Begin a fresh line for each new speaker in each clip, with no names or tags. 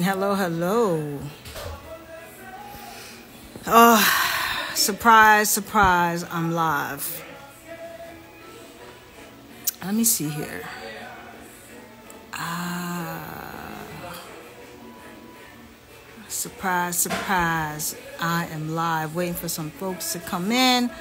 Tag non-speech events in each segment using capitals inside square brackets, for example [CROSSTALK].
Hello, hello. Oh, surprise, surprise, I'm live. Let me see here. Ah. surprise, surprise. I am live, waiting for some folks to come in.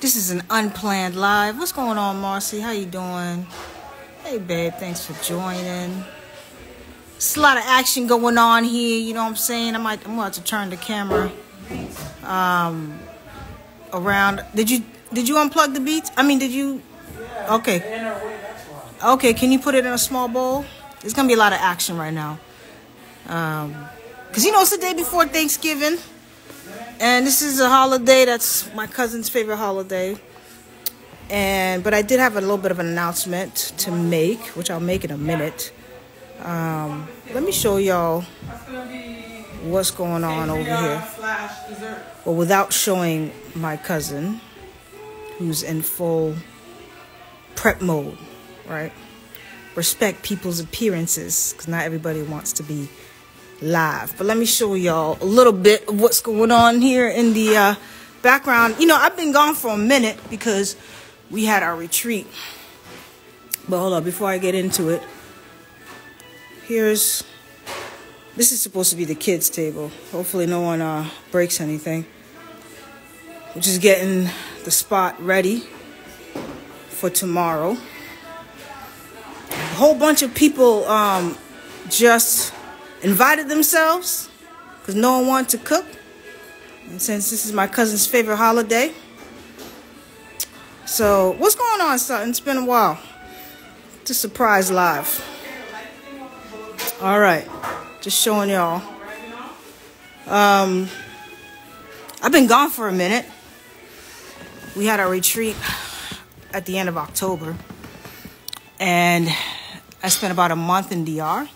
This is an unplanned live. What's going on, Marcy? How you doing? Hey, babe. Thanks for joining. It's a lot of action going on here. You know what I'm saying? I might. I'm going to turn the camera um, around. Did you Did you unplug the beats? I mean, did you? Okay. Okay. Can you put it in a small bowl? There's gonna be a lot of action right now. Um, cause you know it's the day before Thanksgiving. And this is a holiday that's my cousin's favorite holiday. And but I did have a little bit of an announcement to make, which I'll make in a minute. Um, let me show y'all what's going on over here. Well, without showing my cousin, who's in full prep mode, right? Respect people's appearances, because not everybody wants to be live. But let me show y'all a little bit of what's going on here in the uh, background. You know, I've been gone for a minute because we had our retreat. But hold on, before I get into it, here's this is supposed to be the kids' table. Hopefully, no one uh, breaks anything. We're just getting the spot ready for tomorrow. A whole bunch of people um, just invited themselves because no one wanted to cook. And since this is my cousin's favorite holiday, so what's going on, son? It's been a while. A surprise live. All right, just showing y'all. Um, I've been gone for a minute. We had our retreat at the end of October, and I spent about a month in DR.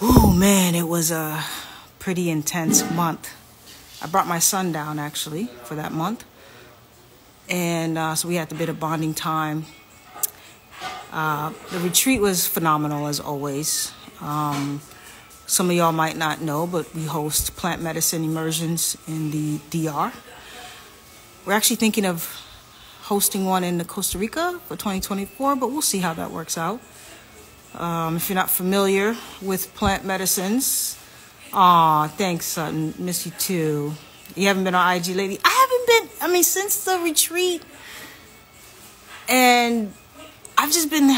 Oh man, it was a pretty intense month. I brought my son down actually for that month, and uh, so we had a bit of bonding time. Uh, the retreat was phenomenal as always. Um, some of y'all might not know, but we host plant medicine immersions in the DR. We're actually thinking of hosting one in Costa Rica for 2024, but we'll see how that works out. Um, if you're not familiar with plant medicines, aw, thanks, Sutton. Miss you too. You haven't been on IG lately? I haven't been, I mean, since the retreat. And I've just been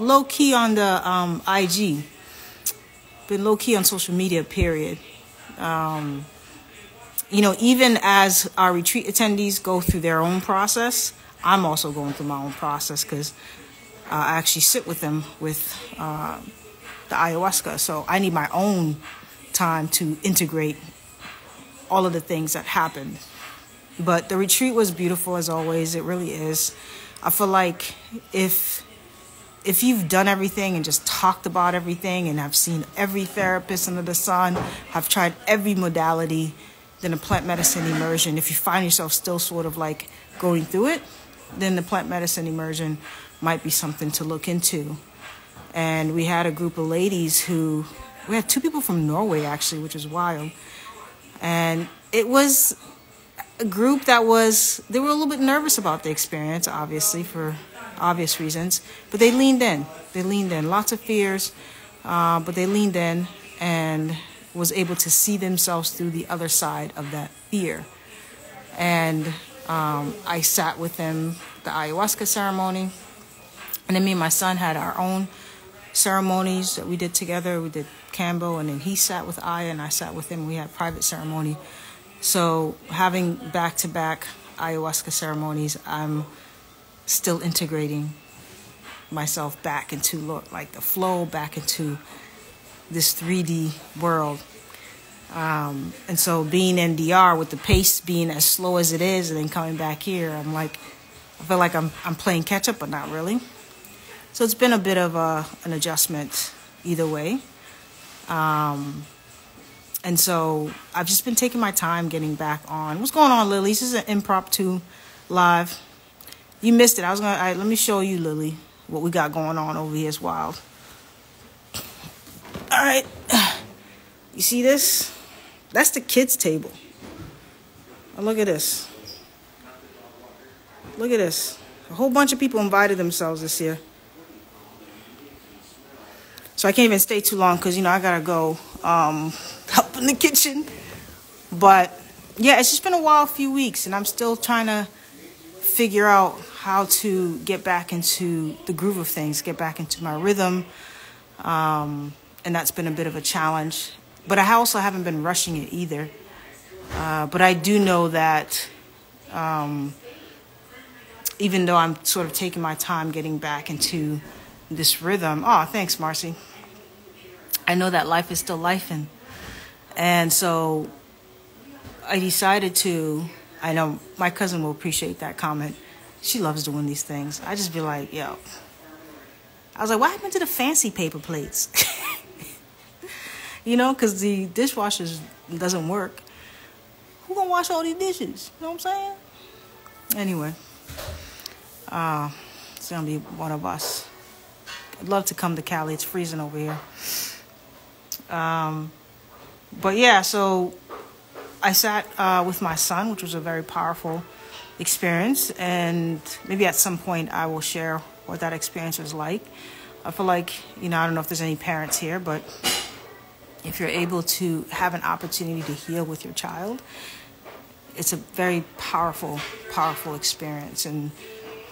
low key on the um, IG, been low key on social media, period. Um, you know, even as our retreat attendees go through their own process, I'm also going through my own process because uh, I actually sit with them with uh, the ayahuasca. So I need my own time to integrate all of the things that happened. But the retreat was beautiful as always. It really is. I feel like if if you've done everything and just talked about everything and have seen every therapist under the sun, have tried every modality, then a plant medicine immersion, if you find yourself still sort of like going through it, then the plant medicine immersion might be something to look into. And we had a group of ladies who, we had two people from Norway actually, which was wild. And it was a group that was, they were a little bit nervous about the experience, obviously, for obvious reasons, but they leaned in. They leaned in. Lots of fears, uh, but they leaned in and was able to see themselves through the other side of that fear. And um, I sat with them the ayahuasca ceremony, and then me and my son had our own ceremonies that we did together. We did Kambo, and then he sat with Aya, and I sat with him. We had private ceremony. So having back-to-back ayahuasca ceremonies, I'm still integrating myself back into like the flow, back into this 3D world. Um, and so being in DR with the pace being as slow as it is, and then coming back here, I'm like, I feel like I'm I'm playing catch up, but not really. So it's been a bit of a, an adjustment either way. Um, and so I've just been taking my time getting back on. What's going on, Lily? This is an impromptu live. You missed it. I was gonna. Let me show you, Lily, what we got going on over here is wild. All right. You see this? That's the kids' table. And look at this. Look at this. A whole bunch of people invited themselves this year. So I can't even stay too long because, you know, I got to go um, in the kitchen. But yeah, it's just been a wild few weeks, and I'm still trying to figure out how to get back into the groove of things, get back into my rhythm. Um, and that's been a bit of a challenge. But I also haven't been rushing it either. Uh, but I do know that um, even though I'm sort of taking my time getting back into this rhythm, oh, thanks, Marcy. I know that life is still life, and and so I decided to. I know my cousin will appreciate that comment. She loves doing these things. I just be like, yo. I was like, what happened to the fancy paper plates? [LAUGHS] you know, because the dishwasher doesn't work. Who gonna wash all these dishes? You know what I'm saying? Anyway, uh, it's gonna be one of us. I'd love to come to Cali. It's freezing over here. Um, but yeah, so I sat uh, with my son, which was a very powerful experience, and maybe at some point I will share what that experience was like. I feel like, you know, I don't know if there's any parents here, but if you're able to have an opportunity to heal with your child, it's a very powerful, powerful experience. And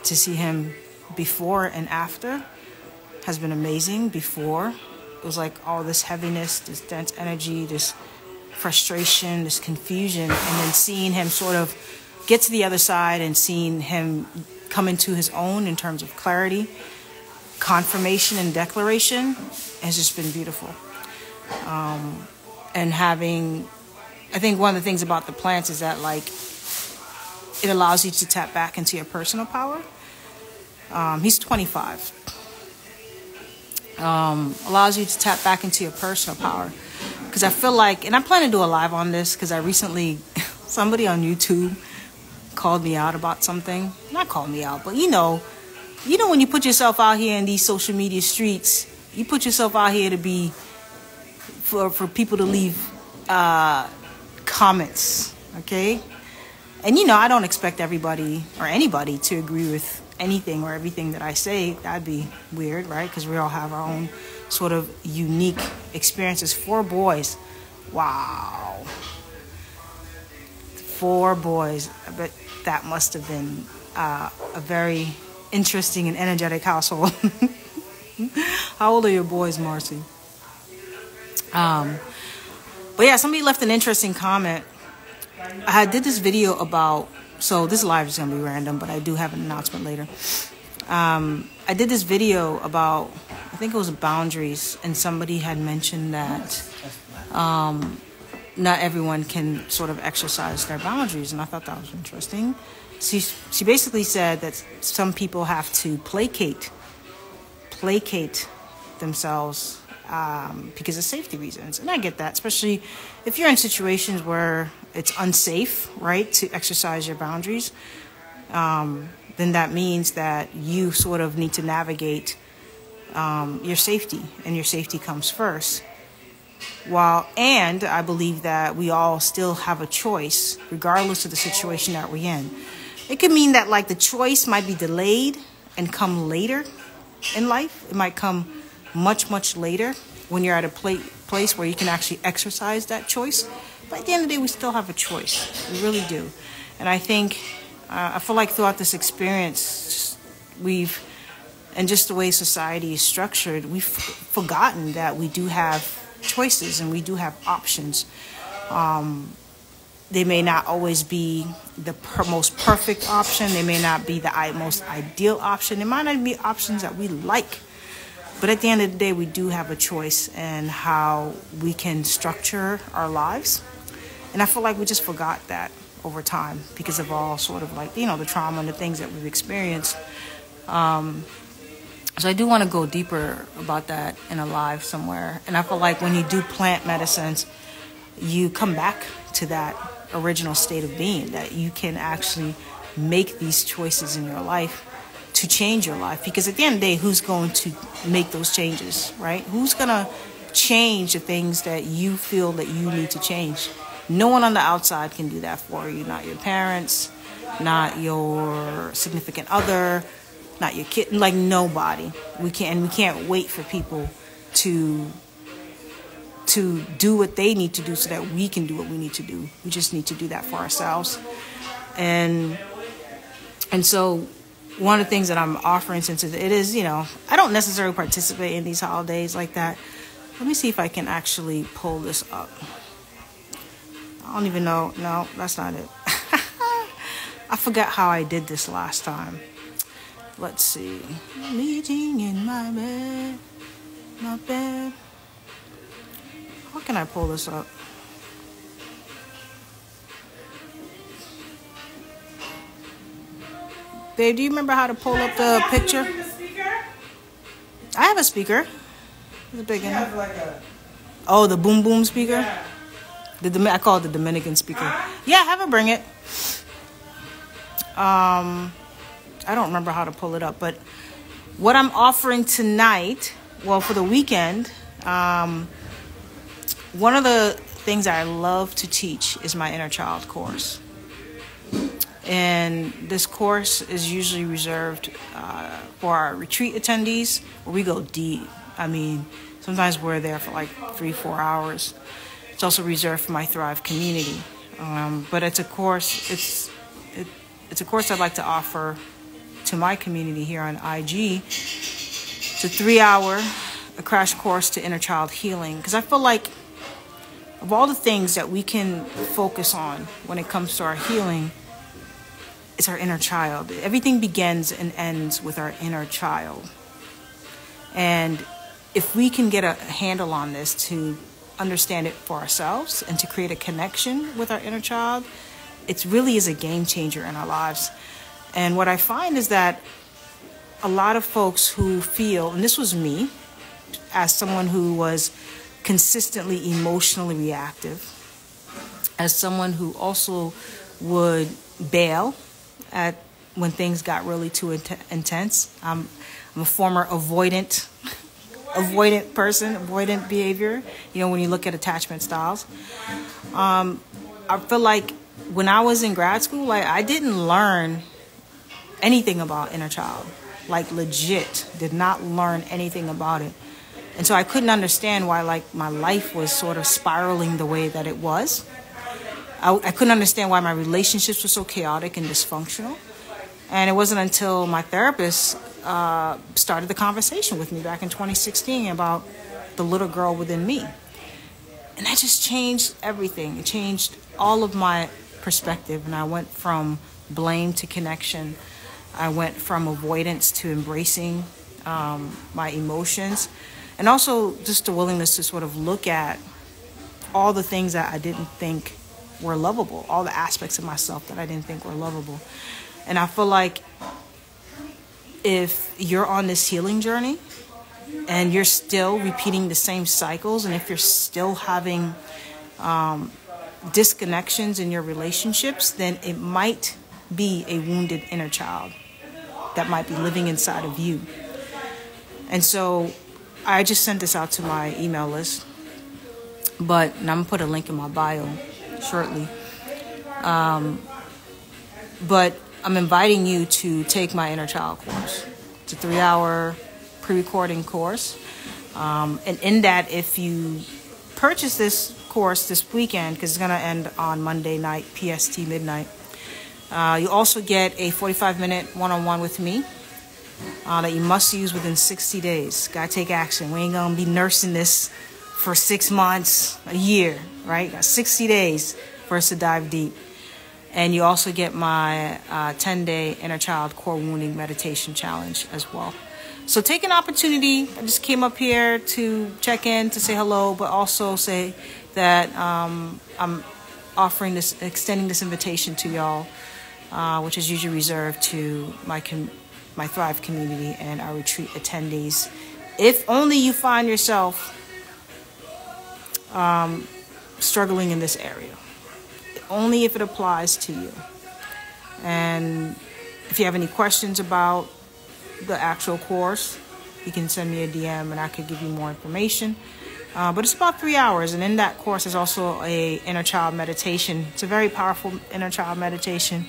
to see him before and after has been amazing. Before, it was like all this heaviness, this dense energy, this frustration, this confusion, and then seeing him sort of get to the other side and seeing him come into his own in terms of clarity, confirmation, and declaration has just been beautiful. Um, and having, I think one of the things about the plants is that like it allows you to tap back into your personal power. Um, he's 25. Um, allows you to tap back into your personal power. Because I feel like, and I plan to do a live on this because I recently, [LAUGHS] somebody on YouTube called me out about something. Not called me out, but you know, you know when you put yourself out here in these social media streets, you put yourself out here to be for for people to leave uh, comments, okay? And you know, I don't expect everybody or anybody to agree with anything or everything that I say. That'd be weird, right? Because we all have our own sort of unique experiences. Four boys, wow four boys. But that must have been uh, a very interesting and energetic household. [LAUGHS] How old are your boys, Marcy? Um, but yeah, somebody left an interesting comment. I did this video about, so this live is going to be random, but I do have an announcement later. Um, I did this video about, I think it was boundaries, and somebody had mentioned that um, not everyone can sort of exercise their boundaries, and I thought that was interesting. She she basically said that some people have to placate placate themselves um, because of safety reasons, and I get that, especially if you're in situations where it's unsafe, right, to exercise your boundaries. Um, then that means that you sort of need to navigate um, your safety, and your safety comes first. While, and I believe that we all still have a choice, regardless of the situation that we're in. It could mean that, like, the choice might be delayed and come later in life. It might come much, much later when you're at a pla- place where you can actually exercise that choice. But at the end of the day, we still have a choice. We really do. And I think, uh, I feel like throughout this experience, we've, and just the way society is structured, we've forgotten that we do have choices and we do have options. Um, they may not always be the per- most perfect option. They may not be the most ideal option. They might not be options that we like. But at the end of the day, we do have a choice in how we can structure our lives. And I feel like we just forgot that over time because of all sort of like, you know, the trauma and the things that we've experienced. Um, so I do want to go deeper about that in a live somewhere. And I feel like when you do plant medicines, you come back to that original state of being, that you can actually make these choices in your life to change your life. Because at the end of the day, who's going to make those changes, right? Who's going to change the things that you feel that you need to change. No one on the outside can do that for you, not your parents, not your significant other, not your kid, like nobody. We can't and we can't wait for people to to do what they need to do so that we can do what we need to do. We just need to do that for ourselves. And and so one of the things that I'm offering since it is, you know, I don't necessarily participate in these holidays like that. Let me see if I can actually pull this up. I don't even know. No, that's not it. [LAUGHS] I forgot how I did this last time. Let's see. Meeting in my bed. My bed. How can I pull this up? Babe, do you remember how to pull up the picture? I have a speaker. It's a big one. Oh, the boom boom speaker? The I call it the Dominican speaker. Yeah, have it bring it. Um, I don't remember how to pull it up, but what I'm offering tonight, well, for the weekend, um, one of the things I love to teach is my inner child course. And this course is usually reserved uh, for our retreat attendees where we go deep. I mean, sometimes we're there for like three, four hours. It's also reserved for my Thrive community. Um, but it's a course, it's, it, it's a course I'd like to offer to my community here on IG. It's a three hour a crash course to inner child healing because I feel like of all the things that we can focus on when it comes to our healing, it's our inner child. Everything begins and ends with our inner child. And if we can get a handle on this to understand it for ourselves and to create a connection with our inner child, it really is a game changer in our lives. And what I find is that a lot of folks who feel, and this was me, as someone who was consistently emotionally reactive, as someone who also would bail at when things got really too int- intense. I'm, I'm a former avoidant [LAUGHS] avoidant person, avoidant behavior. You know, when you look at attachment styles, um, I feel like when I was in grad school, like I didn't learn anything about inner child. Like legit, did not learn anything about it. And so I couldn't understand why like my life was sort of spiraling the way that it was. I, I couldn't understand why my relationships were so chaotic and dysfunctional. And it wasn't until my therapist uh, started the conversation with me back in 2016 about the little girl within me. And that just changed everything. It changed all of my perspective. And I went from blame to connection. I went from avoidance to embracing um, my emotions. And also just the willingness to sort of look at all the things that I didn't think were lovable, all the aspects of myself that I didn't think were lovable. And I feel like if you're on this healing journey and you're still repeating the same cycles, and if you're still having um, disconnections in your relationships, then it might be a wounded inner child that might be living inside of you. And so I just sent this out to my email list, but I'm gonna put a link in my bio shortly. Um, but I'm inviting you to take my inner child course. It's a three hour pre recording course. Um, and in that, if you purchase this course this weekend, because it's going to end on Monday night, PST midnight, uh, you also get a 45 minute one on one with me uh, that you must use within 60 days. Gotta take action. We ain't gonna be nursing this for six months, a year, right? Got 60 days for us to dive deep. And you also get my uh, 10 day inner child core wounding meditation challenge as well. So take an opportunity. I just came up here to check in, to say hello, but also say that um, I'm offering this, extending this invitation to y'all, uh, which is usually reserved to my com- my Thrive community and our retreat attendees. If only you find yourself um, struggling in this area only if it applies to you. And if you have any questions about the actual course, you can send me a DM and I could give you more information. Uh, but it's about three hours, and in that course is also a inner child meditation. It's a very powerful inner child meditation,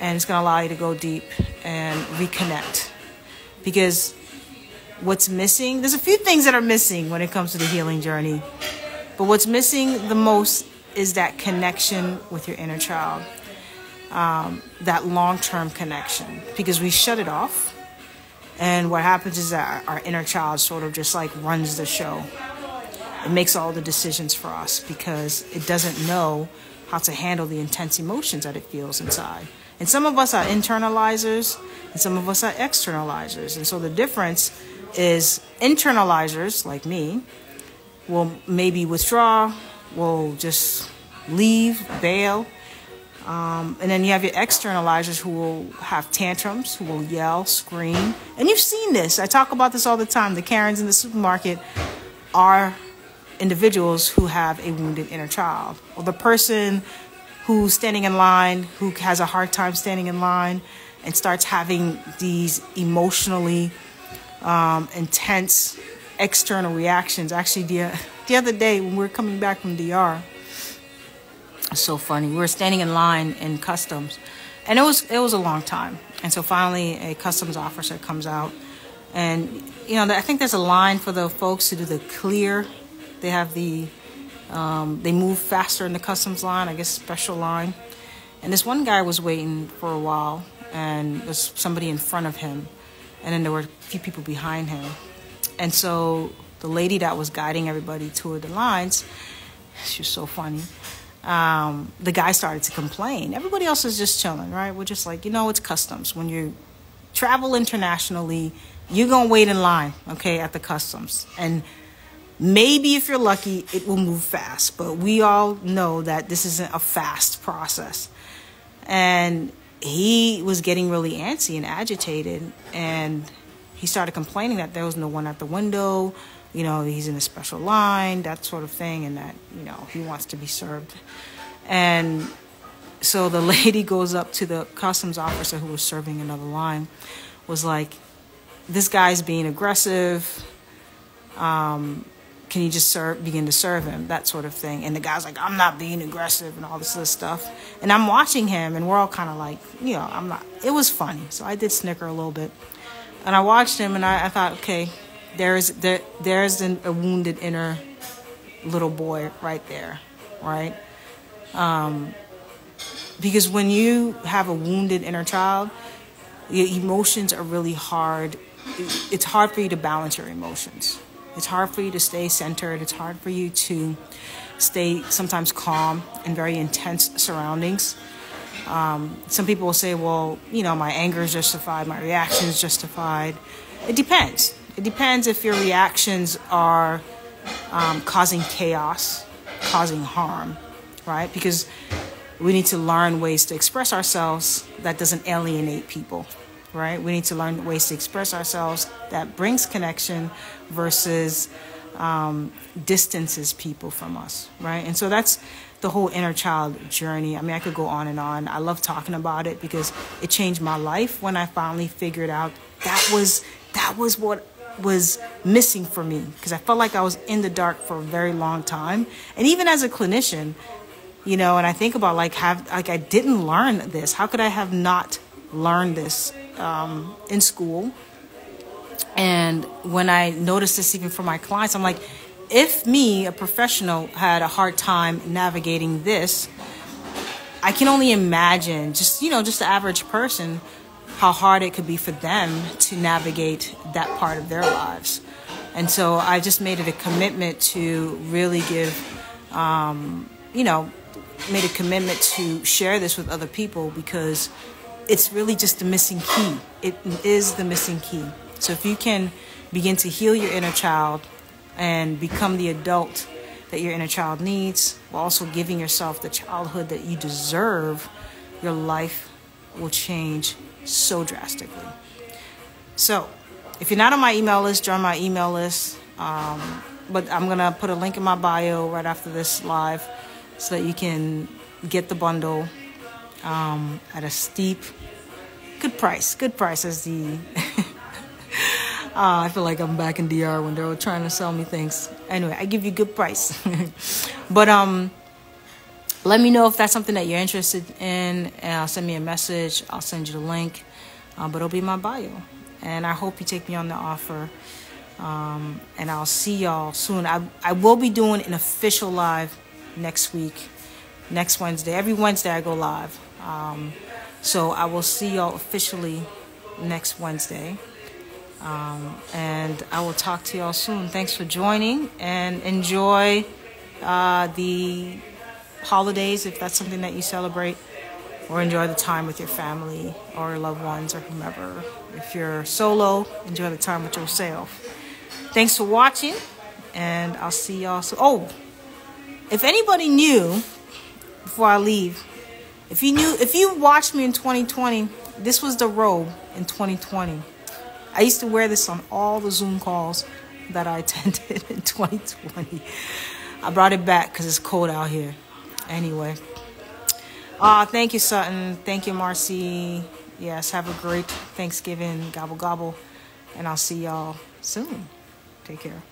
and it's going to allow you to go deep and reconnect. Because what's missing, there's a few things that are missing when it comes to the healing journey, but what's missing the most is that connection with your inner child, um, that long-term connection, because we shut it off. And what happens is that our inner child sort of just like runs the show it makes all the decisions for us because it doesn't know how to handle the intense emotions that it feels inside. And some of us are internalizers and some of us are externalizers. And so the difference is internalizers, like me, will maybe withdraw, will just leave, bail. Um, and then you have your externalizers who will have tantrums, who will yell, scream. And you've seen this. I talk about this all the time. The Karens in the supermarket are individuals who have a wounded inner child, or the person who's standing in line who has a hard time standing in line and starts having these emotionally um, intense external reactions. Actually, the, the other day when we were coming back from DR, so funny. We were standing in line in customs, and it was it was a long time. And so finally, a customs officer comes out, and you know I think there's a line for the folks to do the clear they have the, um, they move faster in the customs line, I guess special line. And this one guy was waiting for a while, and there's somebody in front of him, and then there were a few people behind him. And so the lady that was guiding everybody toward the lines, she was so funny. Um, the guy started to complain. Everybody else is just chilling, right? We're just like, you know, it's customs. When you travel internationally, you're gonna wait in line, okay, at the customs. And Maybe if you're lucky, it will move fast, but we all know that this isn't a fast process. And he was getting really antsy and agitated, and he started complaining that there was no one at the window, you know, he's in a special line, that sort of thing, and that, you know, he wants to be served. And so the [LAUGHS] lady goes up to the customs officer who was serving another line, was like, this guy's being aggressive. Um, can you just serve, begin to serve him, that sort of thing. And the guy's like, I'm not being aggressive and all this other stuff. And I'm watching him, and we're all kind of like, you know, I'm not. It was funny, so I did snicker a little bit. And I watched him, and I, I thought, okay, there's there there's an, a wounded inner little boy right there, right? Um, because when you have a wounded inner child, your emotions are really hard. It's hard for you to balance your emotions it's hard for you to stay centered. It's hard for you to stay sometimes calm in very intense surroundings. Um, some people will say, well, you know, my anger is justified, my reaction is justified. It depends. It depends if your reactions are um, causing chaos, causing harm, right? Because we need to learn ways to express ourselves that doesn't alienate people right? We need to learn ways to express ourselves that brings connection versus um, distances people from us, right? And so that's the whole inner child journey. I mean, I could go on and on. I love talking about it because it changed my life when I finally figured out that was that was what was missing for me because I felt like I was in the dark for a very long time. And even as a clinician, you know, and I think about like have like I didn't learn this. How could I have not learned this um, in school. And when I noticed this even for my clients, I'm like, if me, a professional, had a hard time navigating this, I can only imagine, just, you know, just the average person, how hard it could be for them to navigate that part of their lives. And so I just made it a commitment to really give, um, you know, made a commitment to share this with other people because it's really just the missing key. It is the missing key. So if you can begin to heal your inner child and become the adult that your inner child needs, while also giving yourself the childhood that you deserve, your life will change so drastically. So, if you're not on my email list, join my email list. Um, but I'm going to put a link in my bio right after this live so that you can get the bundle um, at a steep, good price. Good price as the Uh, [LAUGHS] I feel like I'm back in DR when they were trying to sell me things. Anyway, I give you good price. [LAUGHS] but um, let me know if that's something that you're interested in. And send me a message. I'll send you the link. Uh, but it'll be my bio. And I hope you take me on the offer. Um, and I'll see y'all soon. I, I will be doing an official live next week, next Wednesday. Every Wednesday I go live. Um, so I will see y'all officially next Wednesday. Um, and I will talk to y'all soon. Thanks for joining and enjoy uh, the holidays if that's something that you celebrate, or enjoy the time with your family or loved ones or whomever. If you're solo, enjoy the time with yourself. Thanks for watching, and I'll see y'all soon. Oh, if anybody knew before I leave, if you knew, if you watched me in 2020, this was the robe in 2020. I used to wear this on all the Zoom calls that I [LAUGHS] attended in 2020. I brought it back because it's cold out here. Anyway. Uh, thank you, Sutton. Thank you, Marcy. Yes, have a great Thanksgiving. Gobble, gobble. And I'll see y'all soon. Take care.